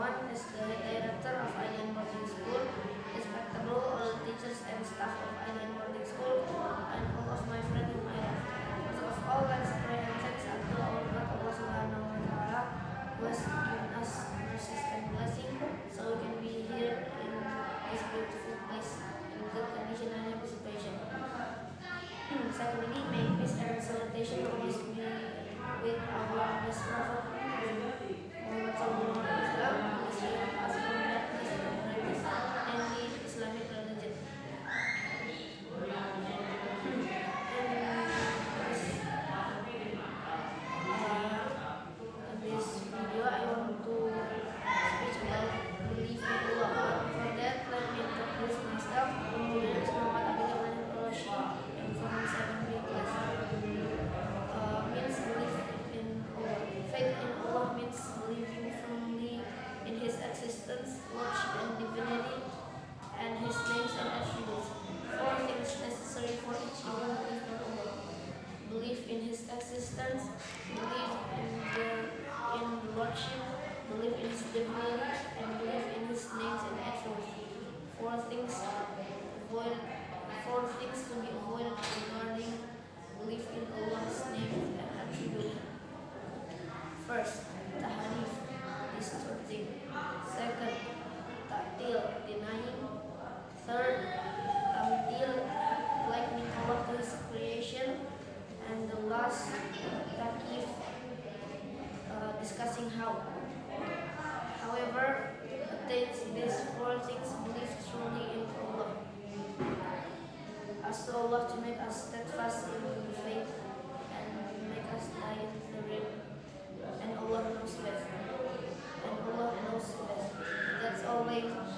Gunawan as the director of Island Boarding School, respectable all teachers and staff of Island Boarding School, and all of my friends whom I love. First of all, let's pray and thanks unto our God Allah Subhanahu wa Taala who has given us mercy and blessing, so we can be here in this beautiful place in good condition and anticipation. Secondly, may peace and salutation always existence, believe asking how. However, that these four things believe truly in Allah. Ask Allah to make us steadfast in the faith and make us die in the real. And Allah knows best. And Allah knows best. That's all we